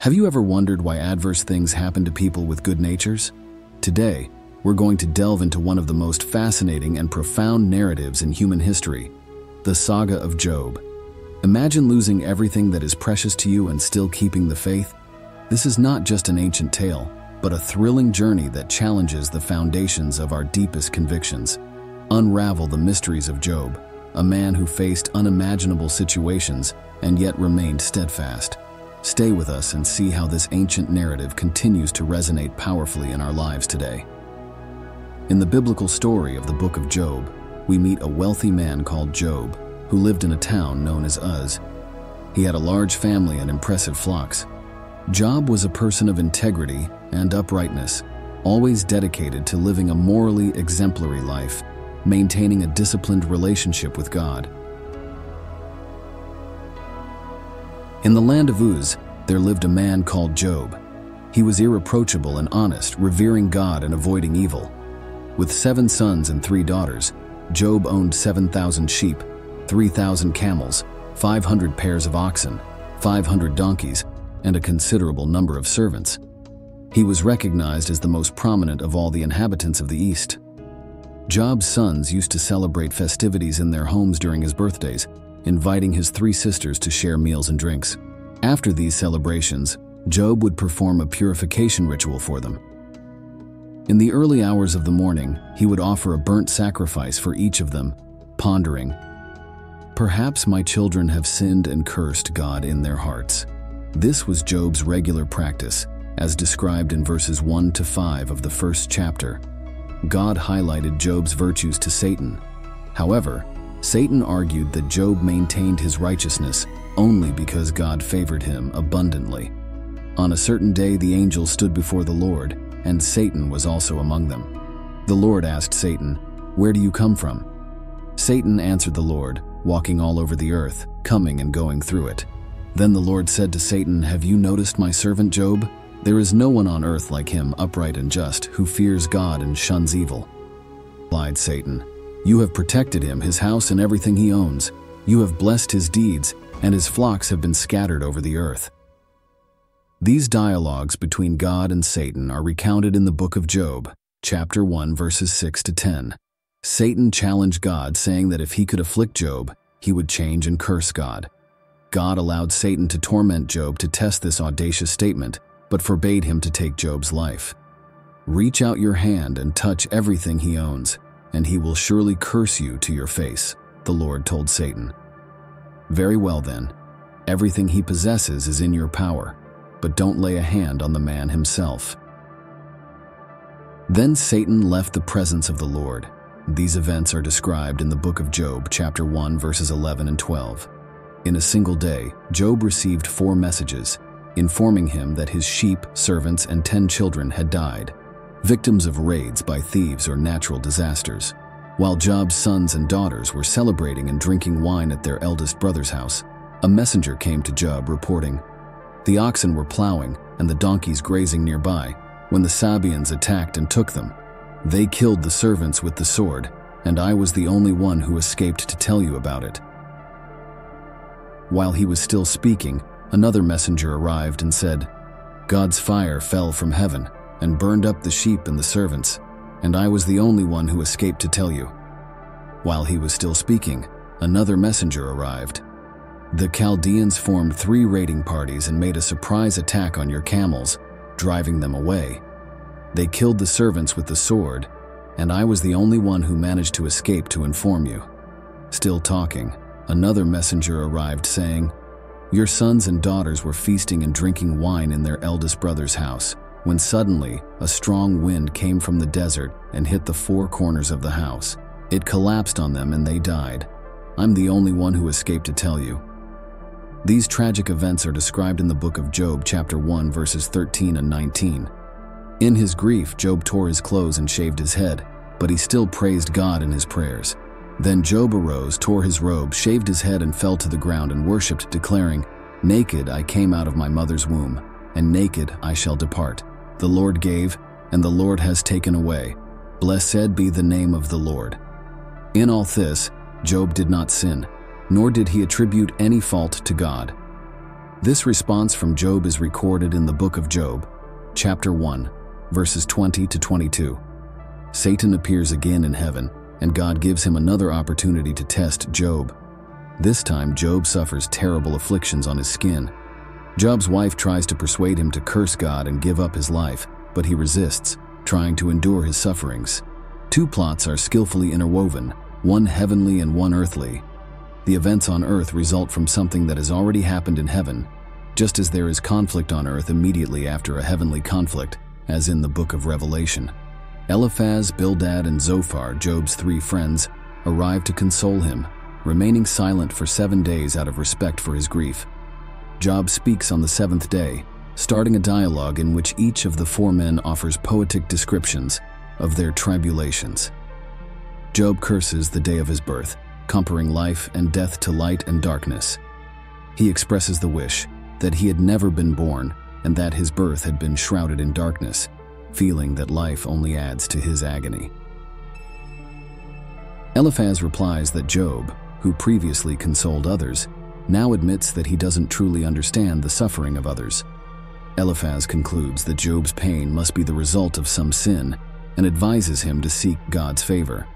Have you ever wondered why adverse things happen to people with good natures? Today, we're going to delve into one of the most fascinating and profound narratives in human history the saga of Job. Imagine losing everything that is precious to you and still keeping the faith. This is not just an ancient tale, but a thrilling journey that challenges the foundations of our deepest convictions. Unravel the mysteries of Job, a man who faced unimaginable situations and yet remained steadfast. Stay with us and see how this ancient narrative continues to resonate powerfully in our lives today. In the biblical story of the book of Job, we meet a wealthy man called Job who lived in a town known as Uz. He had a large family and impressive flocks. Job was a person of integrity and uprightness, always dedicated to living a morally exemplary life, maintaining a disciplined relationship with God. In the land of Uz, there lived a man called Job. He was irreproachable and honest, revering God and avoiding evil. With seven sons and three daughters, Job owned 7,000 sheep, 3,000 camels, 500 pairs of oxen, 500 donkeys, and a considerable number of servants. He was recognized as the most prominent of all the inhabitants of the East. Job's sons used to celebrate festivities in their homes during his birthdays, inviting his three sisters to share meals and drinks. After these celebrations, Job would perform a purification ritual for them. In the early hours of the morning, he would offer a burnt sacrifice for each of them, pondering, Perhaps my children have sinned and cursed God in their hearts. This was Job's regular practice, as described in verses 1 to 5 of the first chapter. God highlighted Job's virtues to Satan. However, Satan argued that Job maintained his righteousness only because God favored him abundantly. On a certain day, the angels stood before the Lord, and Satan was also among them. The Lord asked Satan, Where do you come from? Satan answered the Lord, walking all over the earth, coming and going through it. Then the Lord said to Satan, Have you noticed my servant Job? There is no one on earth like him, upright and just, who fears God and shuns evil. Lied Satan, you have protected him, his house, and everything he owns. You have blessed his deeds, and his flocks have been scattered over the earth. These dialogues between God and Satan are recounted in the book of Job, chapter 1, verses 6 to 10. Satan challenged God, saying that if he could afflict Job, he would change and curse God. God allowed Satan to torment Job to test this audacious statement, but forbade him to take Job's life. Reach out your hand and touch everything he owns and he will surely curse you to your face, the Lord told Satan. Very well then, everything he possesses is in your power, but don't lay a hand on the man himself. Then Satan left the presence of the Lord. These events are described in the book of Job, chapter 1, verses 11 and 12. In a single day, Job received four messages, informing him that his sheep, servants, and ten children had died victims of raids by thieves or natural disasters. While Job's sons and daughters were celebrating and drinking wine at their eldest brother's house, a messenger came to Job reporting, The oxen were plowing and the donkeys grazing nearby when the Sabeans attacked and took them. They killed the servants with the sword, and I was the only one who escaped to tell you about it. While he was still speaking, another messenger arrived and said, God's fire fell from heaven and burned up the sheep and the servants, and I was the only one who escaped to tell you. While he was still speaking, another messenger arrived. The Chaldeans formed three raiding parties and made a surprise attack on your camels, driving them away. They killed the servants with the sword, and I was the only one who managed to escape to inform you. Still talking, another messenger arrived saying, Your sons and daughters were feasting and drinking wine in their eldest brother's house when suddenly a strong wind came from the desert and hit the four corners of the house. It collapsed on them and they died. I'm the only one who escaped to tell you. These tragic events are described in the book of Job, chapter 1, verses 13 and 19. In his grief, Job tore his clothes and shaved his head, but he still praised God in his prayers. Then Job arose, tore his robe, shaved his head, and fell to the ground and worshipped, declaring, Naked I came out of my mother's womb, and naked I shall depart. The Lord gave, and the Lord has taken away. Blessed be the name of the Lord. In all this, Job did not sin, nor did he attribute any fault to God. This response from Job is recorded in the book of Job, chapter 1, verses 20 to 22. Satan appears again in heaven, and God gives him another opportunity to test Job. This time, Job suffers terrible afflictions on his skin. Job's wife tries to persuade him to curse God and give up his life, but he resists, trying to endure his sufferings. Two plots are skillfully interwoven, one heavenly and one earthly. The events on earth result from something that has already happened in heaven, just as there is conflict on earth immediately after a heavenly conflict, as in the book of Revelation. Eliphaz, Bildad, and Zophar, Job's three friends, arrive to console him, remaining silent for seven days out of respect for his grief. Job speaks on the seventh day, starting a dialogue in which each of the four men offers poetic descriptions of their tribulations. Job curses the day of his birth, comparing life and death to light and darkness. He expresses the wish that he had never been born and that his birth had been shrouded in darkness, feeling that life only adds to his agony. Eliphaz replies that Job, who previously consoled others, now admits that he doesn't truly understand the suffering of others. Eliphaz concludes that Job's pain must be the result of some sin and advises him to seek God's favor.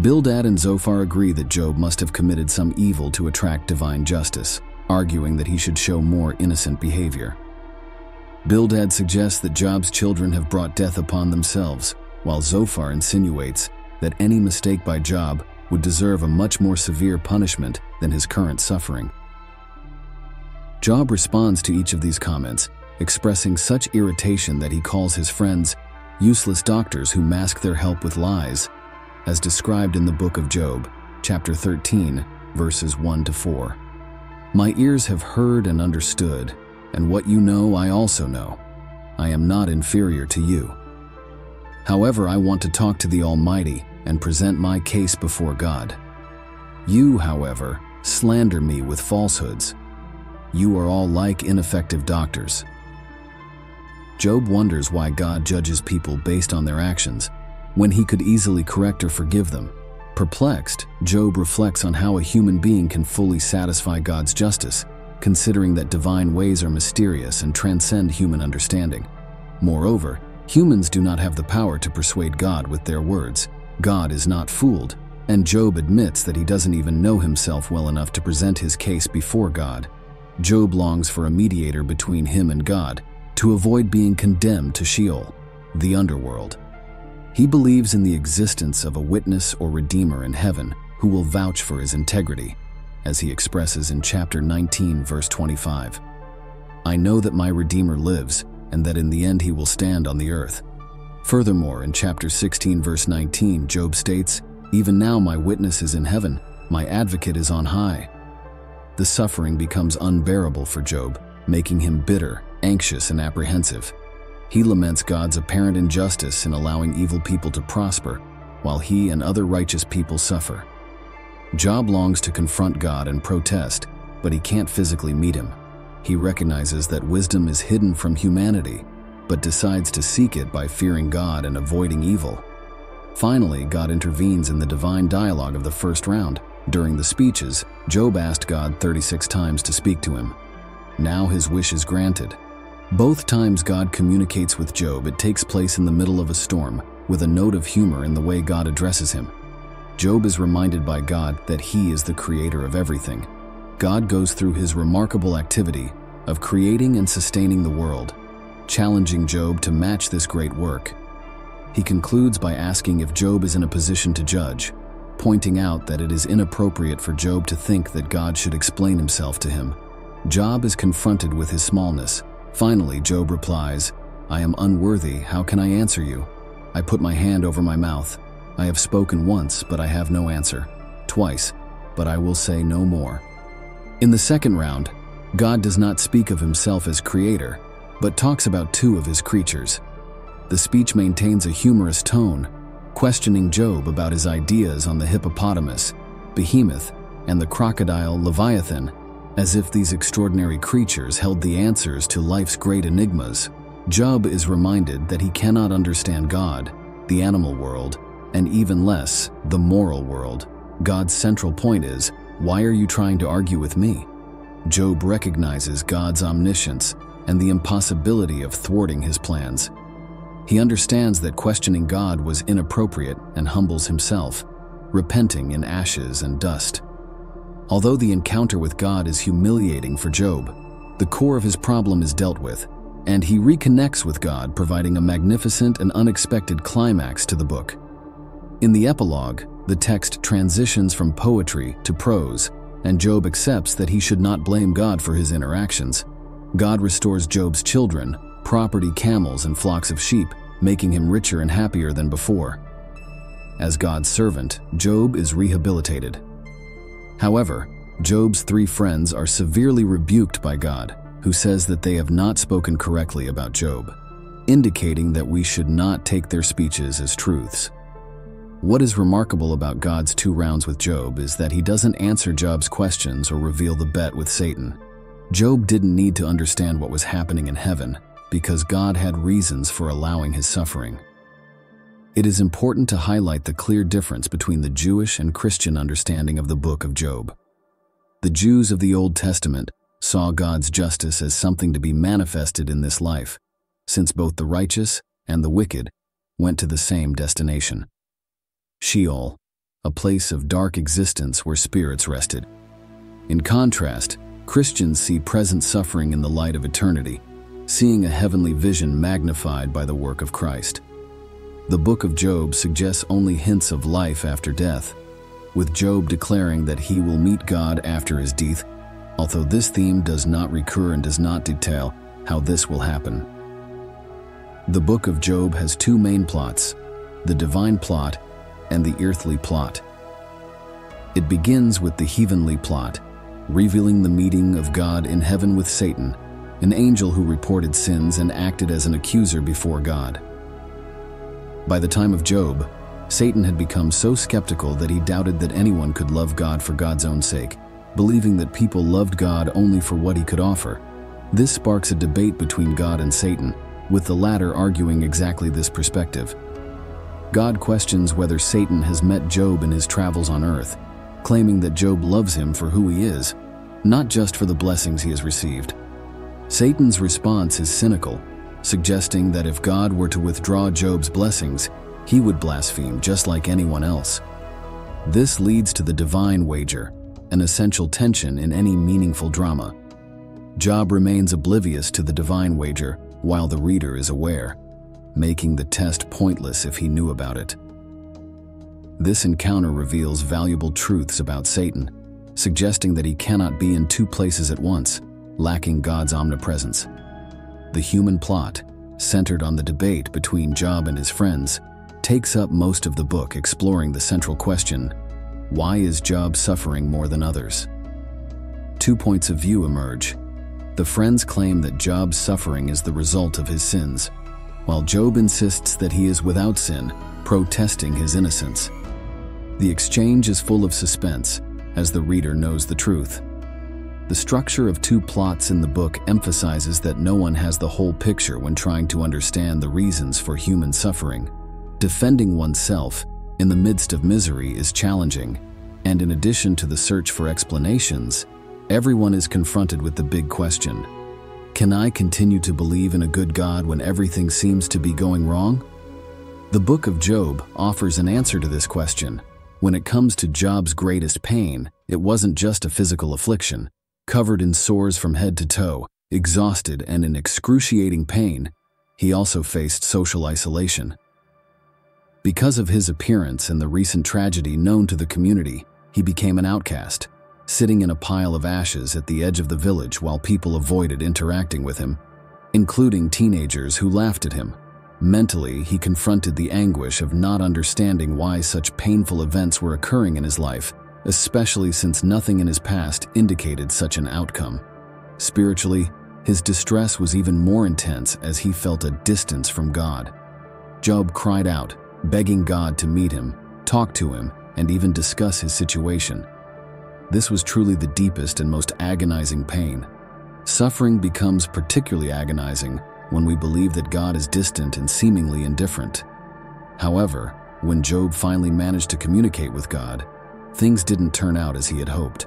Bildad and Zophar agree that Job must have committed some evil to attract divine justice, arguing that he should show more innocent behavior. Bildad suggests that Job's children have brought death upon themselves, while Zophar insinuates that any mistake by Job would deserve a much more severe punishment than his current suffering. Job responds to each of these comments, expressing such irritation that he calls his friends useless doctors who mask their help with lies, as described in the book of Job, chapter 13, verses 1 to 4. My ears have heard and understood, and what you know I also know. I am not inferior to you. However, I want to talk to the Almighty and present my case before God. You, however, slander me with falsehoods you are all like ineffective doctors. Job wonders why God judges people based on their actions, when he could easily correct or forgive them. Perplexed, Job reflects on how a human being can fully satisfy God's justice, considering that divine ways are mysterious and transcend human understanding. Moreover, humans do not have the power to persuade God with their words. God is not fooled, and Job admits that he doesn't even know himself well enough to present his case before God. Job longs for a mediator between him and God to avoid being condemned to Sheol, the underworld. He believes in the existence of a witness or redeemer in heaven who will vouch for his integrity, as he expresses in chapter 19, verse 25. I know that my Redeemer lives, and that in the end he will stand on the earth. Furthermore, in chapter 16, verse 19, Job states, Even now my witness is in heaven, my advocate is on high the suffering becomes unbearable for Job, making him bitter, anxious, and apprehensive. He laments God's apparent injustice in allowing evil people to prosper, while he and other righteous people suffer. Job longs to confront God and protest, but he can't physically meet him. He recognizes that wisdom is hidden from humanity, but decides to seek it by fearing God and avoiding evil. Finally, God intervenes in the divine dialogue of the first round, during the speeches, Job asked God 36 times to speak to him. Now his wish is granted. Both times God communicates with Job, it takes place in the middle of a storm, with a note of humor in the way God addresses him. Job is reminded by God that he is the creator of everything. God goes through his remarkable activity of creating and sustaining the world, challenging Job to match this great work. He concludes by asking if Job is in a position to judge, pointing out that it is inappropriate for Job to think that God should explain himself to him. Job is confronted with his smallness. Finally, Job replies, I am unworthy, how can I answer you? I put my hand over my mouth. I have spoken once, but I have no answer. Twice, but I will say no more. In the second round, God does not speak of himself as creator, but talks about two of his creatures. The speech maintains a humorous tone, questioning Job about his ideas on the hippopotamus, behemoth, and the crocodile Leviathan, as if these extraordinary creatures held the answers to life's great enigmas. Job is reminded that he cannot understand God, the animal world, and even less, the moral world. God's central point is, why are you trying to argue with me? Job recognizes God's omniscience and the impossibility of thwarting his plans. He understands that questioning God was inappropriate and humbles himself, repenting in ashes and dust. Although the encounter with God is humiliating for Job, the core of his problem is dealt with, and he reconnects with God, providing a magnificent and unexpected climax to the book. In the epilogue, the text transitions from poetry to prose, and Job accepts that he should not blame God for his interactions. God restores Job's children, property, camels, and flocks of sheep, making him richer and happier than before. As God's servant, Job is rehabilitated. However, Job's three friends are severely rebuked by God, who says that they have not spoken correctly about Job, indicating that we should not take their speeches as truths. What is remarkable about God's two rounds with Job is that he doesn't answer Job's questions or reveal the bet with Satan. Job didn't need to understand what was happening in heaven because God had reasons for allowing his suffering. It is important to highlight the clear difference between the Jewish and Christian understanding of the book of Job. The Jews of the Old Testament saw God's justice as something to be manifested in this life, since both the righteous and the wicked went to the same destination. Sheol, a place of dark existence where spirits rested. In contrast, Christians see present suffering in the light of eternity, seeing a heavenly vision magnified by the work of Christ. The book of Job suggests only hints of life after death, with Job declaring that he will meet God after his death, although this theme does not recur and does not detail how this will happen. The book of Job has two main plots the divine plot and the earthly plot. It begins with the heavenly plot, revealing the meeting of God in heaven with Satan, an angel who reported sins and acted as an accuser before God. By the time of Job, Satan had become so skeptical that he doubted that anyone could love God for God's own sake, believing that people loved God only for what he could offer. This sparks a debate between God and Satan, with the latter arguing exactly this perspective. God questions whether Satan has met Job in his travels on earth, claiming that Job loves him for who he is, not just for the blessings he has received. Satan's response is cynical, suggesting that if God were to withdraw Job's blessings, he would blaspheme just like anyone else. This leads to the divine wager, an essential tension in any meaningful drama. Job remains oblivious to the divine wager while the reader is aware making the test pointless if he knew about it. This encounter reveals valuable truths about Satan, suggesting that he cannot be in two places at once, lacking God's omnipresence. The human plot, centered on the debate between Job and his friends, takes up most of the book exploring the central question why is Job suffering more than others? Two points of view emerge. The friends claim that Job's suffering is the result of his sins, while Job insists that he is without sin, protesting his innocence. The exchange is full of suspense, as the reader knows the truth. The structure of two plots in the book emphasizes that no one has the whole picture when trying to understand the reasons for human suffering. Defending oneself in the midst of misery is challenging, and in addition to the search for explanations, everyone is confronted with the big question can I continue to believe in a good God when everything seems to be going wrong? The book of Job offers an answer to this question. When it comes to Job's greatest pain, it wasn't just a physical affliction. Covered in sores from head to toe, exhausted and in excruciating pain, he also faced social isolation. Because of his appearance and the recent tragedy known to the community, he became an outcast sitting in a pile of ashes at the edge of the village while people avoided interacting with him, including teenagers who laughed at him. Mentally, he confronted the anguish of not understanding why such painful events were occurring in his life, especially since nothing in his past indicated such an outcome. Spiritually, his distress was even more intense as he felt a distance from God. Job cried out, begging God to meet him, talk to him, and even discuss his situation. This was truly the deepest and most agonizing pain. Suffering becomes particularly agonizing when we believe that God is distant and seemingly indifferent. However, when Job finally managed to communicate with God, things didn't turn out as he had hoped.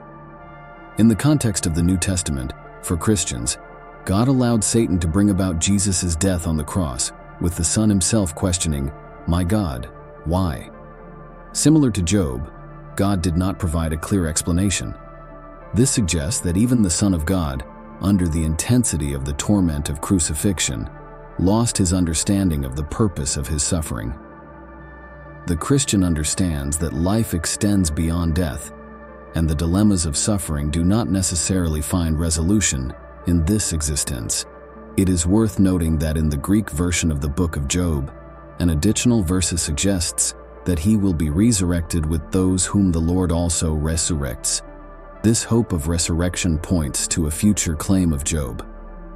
In the context of the New Testament, for Christians, God allowed Satan to bring about Jesus' death on the cross, with the Son himself questioning, My God, why? Similar to Job, God did not provide a clear explanation. This suggests that even the Son of God, under the intensity of the torment of crucifixion, lost his understanding of the purpose of his suffering. The Christian understands that life extends beyond death, and the dilemmas of suffering do not necessarily find resolution in this existence. It is worth noting that in the Greek version of the book of Job, an additional verse suggests that he will be resurrected with those whom the Lord also resurrects. This hope of resurrection points to a future claim of Job.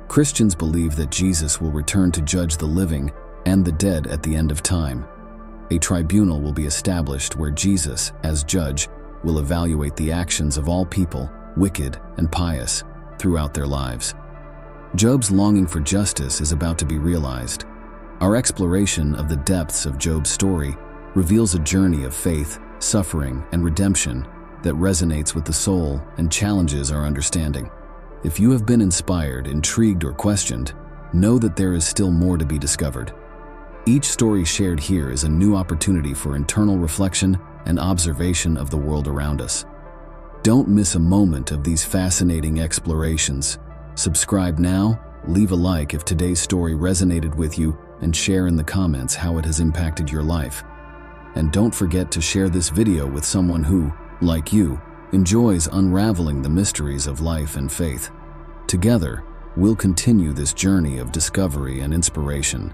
Christians believe that Jesus will return to judge the living and the dead at the end of time. A tribunal will be established where Jesus, as judge, will evaluate the actions of all people, wicked and pious, throughout their lives. Job's longing for justice is about to be realized. Our exploration of the depths of Job's story reveals a journey of faith, suffering, and redemption that resonates with the soul and challenges our understanding. If you have been inspired, intrigued, or questioned, know that there is still more to be discovered. Each story shared here is a new opportunity for internal reflection and observation of the world around us. Don't miss a moment of these fascinating explorations. Subscribe now, leave a like if today's story resonated with you, and share in the comments how it has impacted your life. And don't forget to share this video with someone who, like you, enjoys unraveling the mysteries of life and faith. Together, we'll continue this journey of discovery and inspiration.